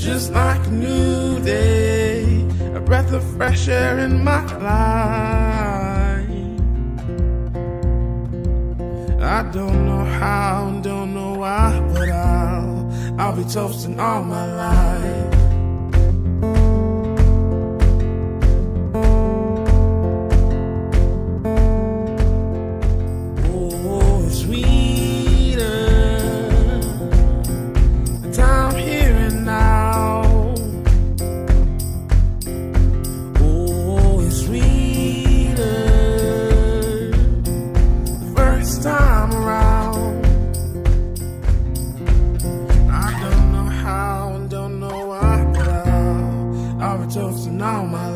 just like a new day, a breath of fresh air in my life. I don't know how, don't know why, but I'll, I'll be toasting all my life. The first time around. I don't know how and don't know why, but I'll, I'll be toasting all my